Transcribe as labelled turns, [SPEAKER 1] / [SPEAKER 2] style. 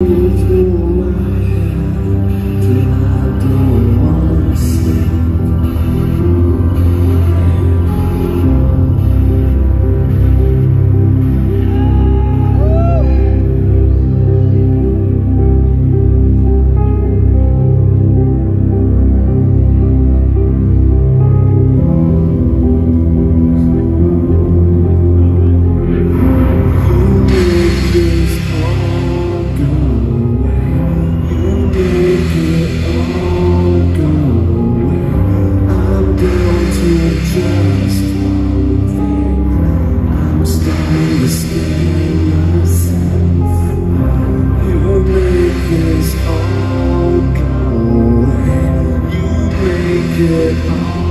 [SPEAKER 1] Thank mm -hmm. you. goodbye.